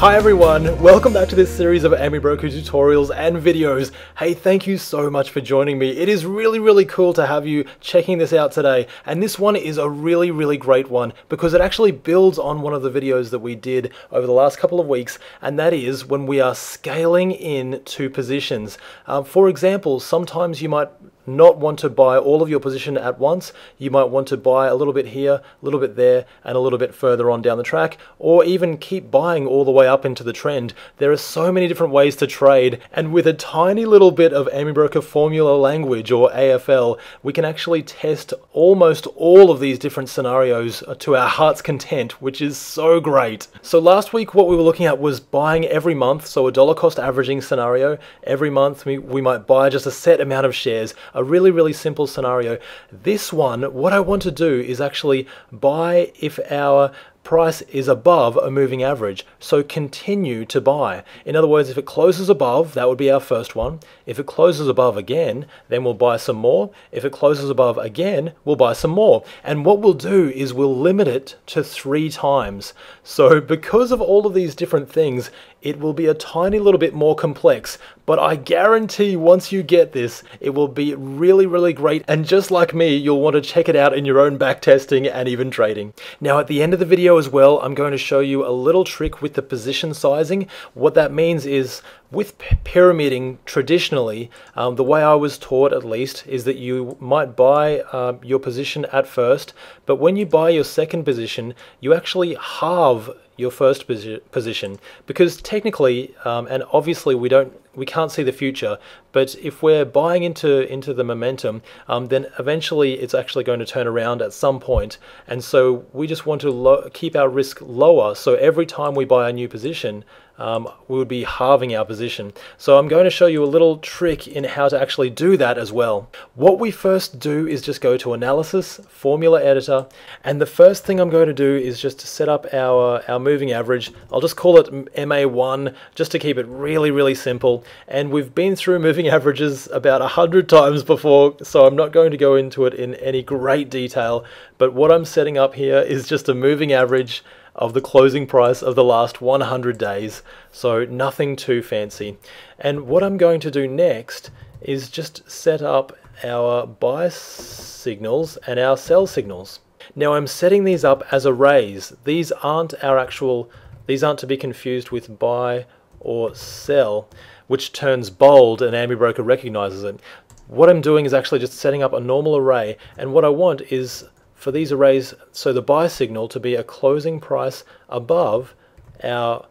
Hi everyone, welcome back to this series of AmiBroker tutorials and videos. Hey, thank you so much for joining me. It is really, really cool to have you checking this out today. And this one is a really, really great one because it actually builds on one of the videos that we did over the last couple of weeks, and that is when we are scaling in to positions. Um, for example, sometimes you might not want to buy all of your position at once. You might want to buy a little bit here, a little bit there, and a little bit further on down the track, or even keep buying all the way up into the trend. There are so many different ways to trade, and with a tiny little bit of AmiBroker formula language or AFL, we can actually test almost all of these different scenarios uh, to our heart's content, which is so great. So last week, what we were looking at was buying every month, so a dollar cost averaging scenario. Every month, we, we might buy just a set amount of shares a really, really simple scenario. This one, what I want to do is actually buy if our price is above a moving average, so continue to buy. In other words, if it closes above, that would be our first one. If it closes above again, then we'll buy some more. If it closes above again, we'll buy some more. And what we'll do is we'll limit it to three times. So because of all of these different things, it will be a tiny little bit more complex, but I guarantee once you get this, it will be really, really great. And just like me, you'll want to check it out in your own backtesting and even trading. Now, at the end of the video as well, I'm going to show you a little trick with the position sizing. What that means is with pyramiding traditionally, um, the way I was taught at least is that you might buy uh, your position at first, but when you buy your second position, you actually halve your first posi position. Because technically um, and obviously we don't we can't see the future but if we're buying into into the momentum um, then eventually it's actually going to turn around at some point. And so we just want to keep our risk lower. So every time we buy a new position um, we would be halving our position. So I'm going to show you a little trick in how to actually do that as well. What we first do is just go to Analysis, Formula Editor, and the first thing I'm going to do is just to set up our, our moving average. I'll just call it MA1 just to keep it really, really simple. And we've been through moving averages about a hundred times before, so I'm not going to go into it in any great detail. But what I'm setting up here is just a moving average of the closing price of the last 100 days, so nothing too fancy. And what I'm going to do next is just set up our buy signals and our sell signals. Now I'm setting these up as arrays. These aren't our actual, these aren't to be confused with buy or sell, which turns bold and AmiBroker recognizes it. What I'm doing is actually just setting up a normal array, and what I want is for these arrays, so the buy signal to be a closing price above our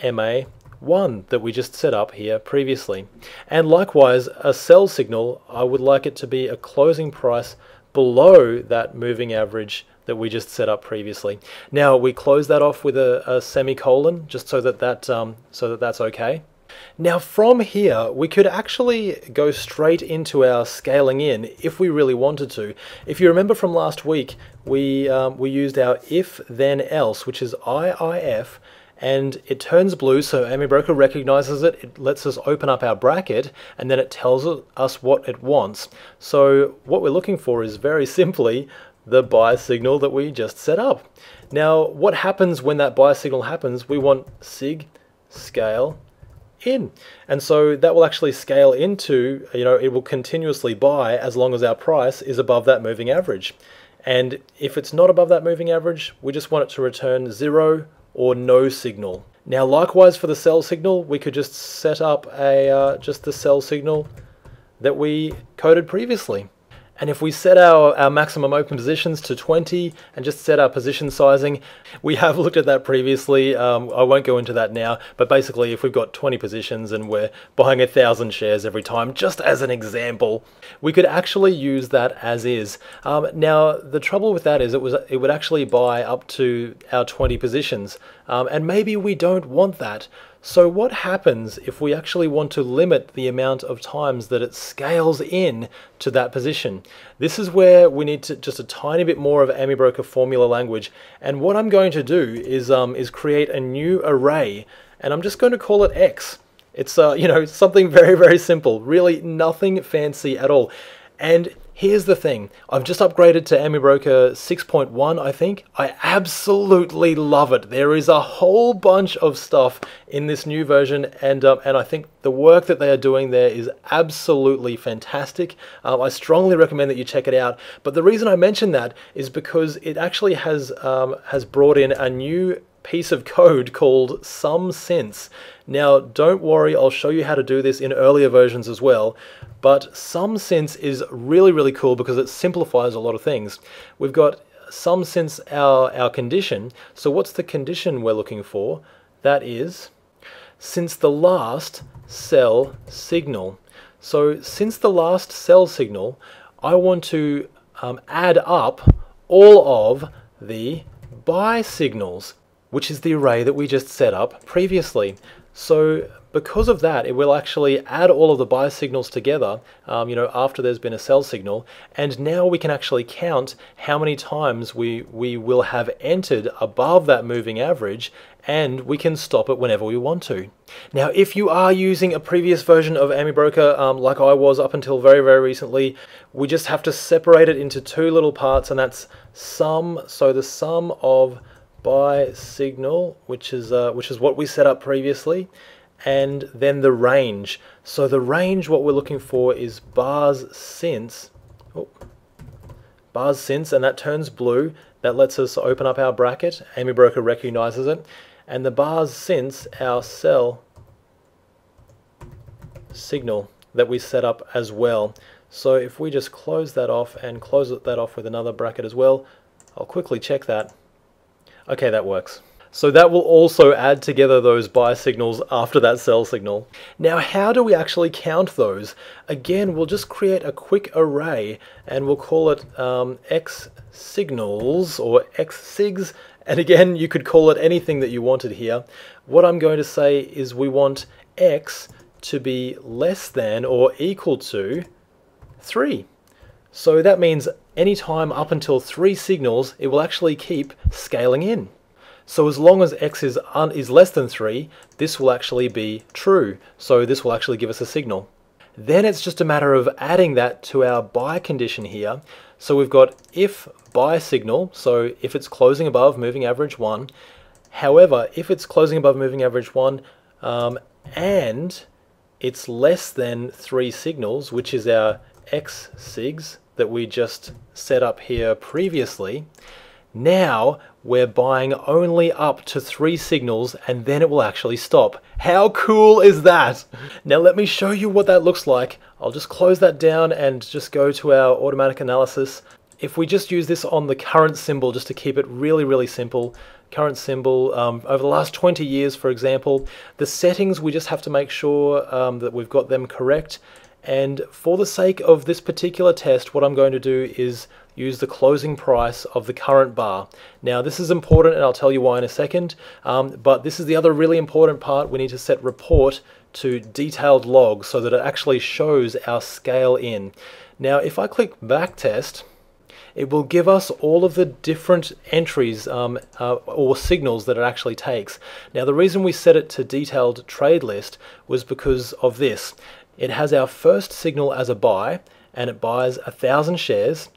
MA1 that we just set up here previously. And likewise, a sell signal, I would like it to be a closing price below that moving average that we just set up previously. Now we close that off with a, a semicolon just so that, that, um, so that that's okay. Now from here, we could actually go straight into our scaling in if we really wanted to. If you remember from last week, we, um, we used our if then else, which is IIF, and it turns blue, so AmiBroker recognizes it, it lets us open up our bracket, and then it tells us what it wants. So what we're looking for is very simply the buy signal that we just set up. Now, what happens when that buy signal happens? We want sig, scale, in. And so that will actually scale into, you know, it will continuously buy as long as our price is above that moving average. And if it's not above that moving average, we just want it to return zero or no signal. Now, likewise for the sell signal, we could just set up a uh, just the sell signal that we coded previously. And if we set our, our maximum open positions to 20 and just set our position sizing, we have looked at that previously. Um, I won't go into that now, but basically if we've got 20 positions and we're buying a thousand shares every time, just as an example, we could actually use that as is. Um, now, the trouble with that is it, was, it would actually buy up to our 20 positions, um, and maybe we don't want that. So what happens if we actually want to limit the amount of times that it scales in to that position? This is where we need to just a tiny bit more of AmiBroker formula language. And what I'm going to do is, um, is create a new array and I'm just going to call it X. It's, uh, you know, something very, very simple, really nothing fancy at all. And Here's the thing, I've just upgraded to AmiBroker 6.1 I think. I absolutely love it. There is a whole bunch of stuff in this new version and, um, and I think the work that they are doing there is absolutely fantastic. Um, I strongly recommend that you check it out. But the reason I mention that is because it actually has, um, has brought in a new piece of code called SumSince. Now, don't worry, I'll show you how to do this in earlier versions as well, but SumSince is really, really cool because it simplifies a lot of things. We've got SumSince our, our condition, so what's the condition we're looking for? That is, since the last sell signal. So since the last sell signal, I want to um, add up all of the buy signals which is the array that we just set up previously. So because of that, it will actually add all of the buy signals together, um, you know, after there's been a sell signal, and now we can actually count how many times we, we will have entered above that moving average, and we can stop it whenever we want to. Now, if you are using a previous version of AmiBroker, um, like I was up until very, very recently, we just have to separate it into two little parts, and that's sum, so the sum of buy signal, which is uh, which is what we set up previously, and then the range. So the range, what we're looking for is bars since, oh, bars since, and that turns blue. That lets us open up our bracket. AmiBroker recognizes it, and the bars since our sell signal that we set up as well. So if we just close that off and close that off with another bracket as well, I'll quickly check that. Okay, that works. So that will also add together those buy signals after that sell signal. Now how do we actually count those? Again, we'll just create a quick array and we'll call it um, x signals or x sigs. And again, you could call it anything that you wanted here. What I'm going to say is we want x to be less than or equal to 3. So that means anytime up until three signals, it will actually keep scaling in. So as long as x is, is less than 3, this will actually be true. So this will actually give us a signal. Then it's just a matter of adding that to our buy condition here. So we've got if buy signal, so if it's closing above moving average 1, however, if it's closing above moving average 1 um, and it's less than 3 signals, which is our x sigs, that we just set up here previously, now we're buying only up to three signals and then it will actually stop. How cool is that? Now let me show you what that looks like. I'll just close that down and just go to our automatic analysis. If we just use this on the current symbol just to keep it really, really simple, current symbol um, over the last 20 years, for example, the settings we just have to make sure um, that we've got them correct and for the sake of this particular test, what I'm going to do is use the closing price of the current bar. Now this is important and I'll tell you why in a second, um, but this is the other really important part. We need to set report to detailed log so that it actually shows our scale in. Now if I click backtest, it will give us all of the different entries um, uh, or signals that it actually takes. Now the reason we set it to detailed trade list was because of this. It has our first signal as a buy, and it buys a thousand shares.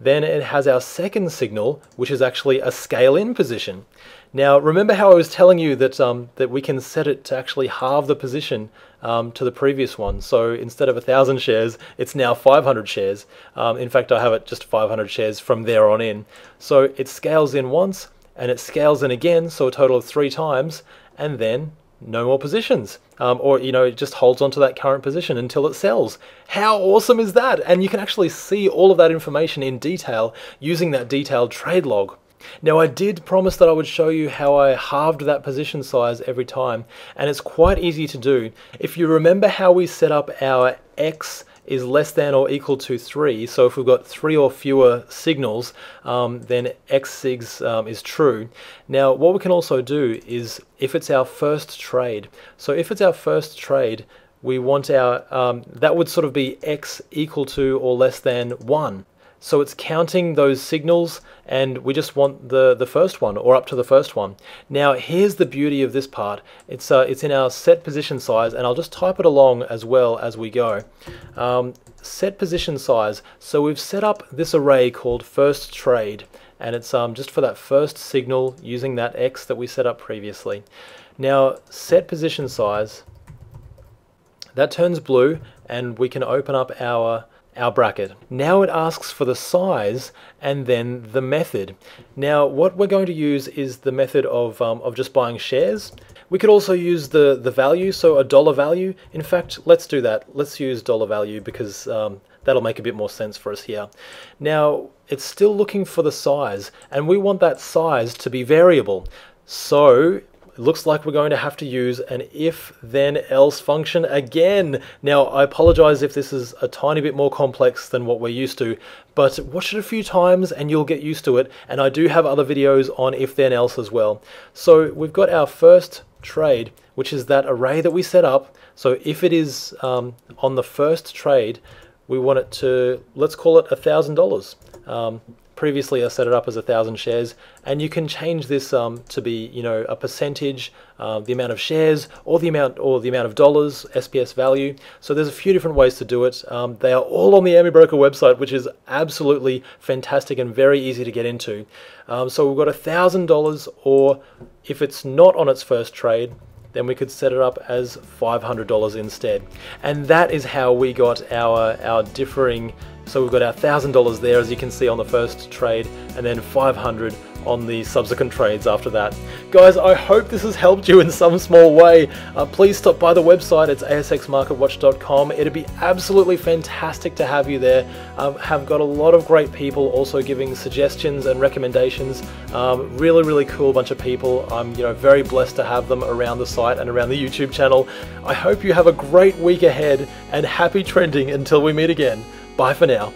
Then it has our second signal, which is actually a scale in position. Now, remember how I was telling you that, um, that we can set it to actually halve the position um, to the previous one. So instead of 1,000 shares, it's now 500 shares. Um, in fact, I have it just 500 shares from there on in. So it scales in once, and it scales in again, so a total of three times, and then no more positions. Um, or, you know, it just holds onto that current position until it sells. How awesome is that? And you can actually see all of that information in detail using that detailed trade log. Now I did promise that I would show you how I halved that position size every time, and it's quite easy to do. If you remember how we set up our X is less than or equal to 3. So if we've got 3 or fewer signals, um, then x sigs um, is true. Now what we can also do is if it's our first trade, so if it's our first trade, we want our, um, that would sort of be x equal to or less than 1. So it's counting those signals and we just want the, the first one or up to the first one. Now here's the beauty of this part. It's, uh, it's in our set position size and I'll just type it along as well as we go. Um, set position size. So we've set up this array called first trade and it's um, just for that first signal using that X that we set up previously. Now set position size, that turns blue and we can open up our our bracket. Now it asks for the size and then the method. Now what we're going to use is the method of, um, of just buying shares. We could also use the, the value, so a dollar value. In fact, let's do that. Let's use dollar value because um, that'll make a bit more sense for us here. Now, it's still looking for the size, and we want that size to be variable. So looks like we're going to have to use an if then else function again. Now I apologize if this is a tiny bit more complex than what we're used to, but watch it a few times and you'll get used to it. And I do have other videos on if then else as well. So we've got our first trade, which is that array that we set up. So if it is um, on the first trade, we want it to, let's call it $1,000. Um, previously I set it up as a thousand shares and you can change this um, to be you know a percentage uh, the amount of shares or the amount or the amount of dollars SPS value. So there's a few different ways to do it. Um, they are all on the AmiBroker website which is absolutely fantastic and very easy to get into. Um, so we've got a thousand dollars or if it's not on its first trade then we could set it up as $500 instead. And that is how we got our, our differing so we've got our $1,000 there as you can see on the first trade and then 500 on the subsequent trades after that. Guys, I hope this has helped you in some small way. Uh, please stop by the website, it's asxmarketwatch.com. It'd be absolutely fantastic to have you there. Um, have got a lot of great people also giving suggestions and recommendations. Um, really, really cool bunch of people. I'm you know very blessed to have them around the site and around the YouTube channel. I hope you have a great week ahead and happy trending until we meet again. Bye for now.